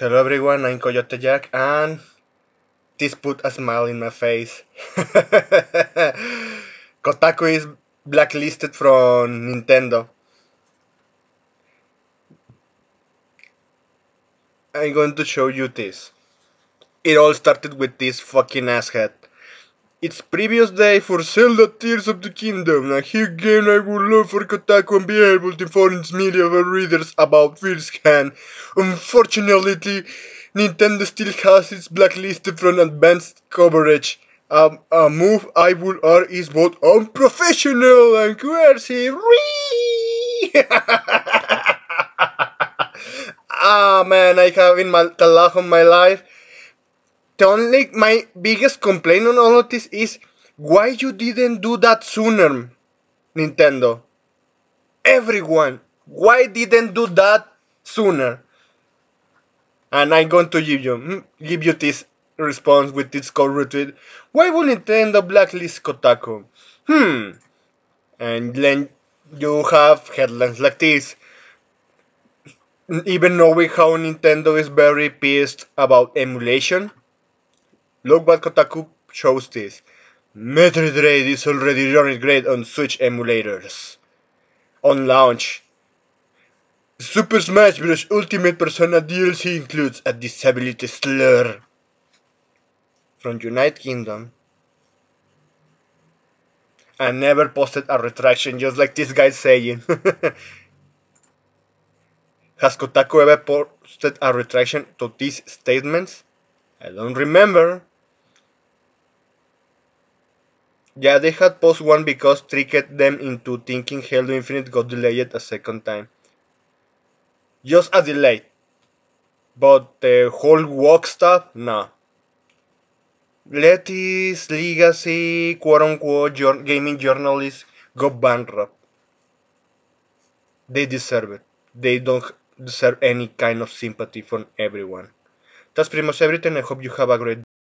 Hello everyone, I'm Coyote Jack and this put a smile in my face. Kotaku is blacklisted from Nintendo. I'm going to show you this. It all started with this fucking asshat. It's previous day for Zelda Tears of the Kingdom, and here again I would love for Kotaku and be able to inform its media readers about first hand. Unfortunately, Nintendo still has its blacklisted from advanced coverage. Um, a move I would argue is both unprofessional and coercive. ah man, I have the laugh of my life. The only my biggest complaint on all of this is why you didn't do that sooner, Nintendo. Everyone, why didn't do that sooner? And I'm going to give you hmm, give you this response with this quote retweet. Why would Nintendo blacklist Kotaku? Hmm. And then you have headlines like this. Even knowing how Nintendo is very pissed about emulation, Look what Kotaku shows this. Metroid Dread is already running great on Switch emulators. On launch, Super Smash Bros. Ultimate Persona DLC includes a disability slur. From United Kingdom. I never posted a retraction just like this guy saying. Has Kotaku ever posted a retraction to these statements? I don't remember. Yeah, they had post one because tricked them into thinking Halo Infinite got delayed a second time. Just a delay. But the whole walk stuff, nah. Let this legacy quote unquote gaming journalists go bankrupt. They deserve it. They don't deserve any kind of sympathy from everyone. That's pretty much everything. I hope you have a great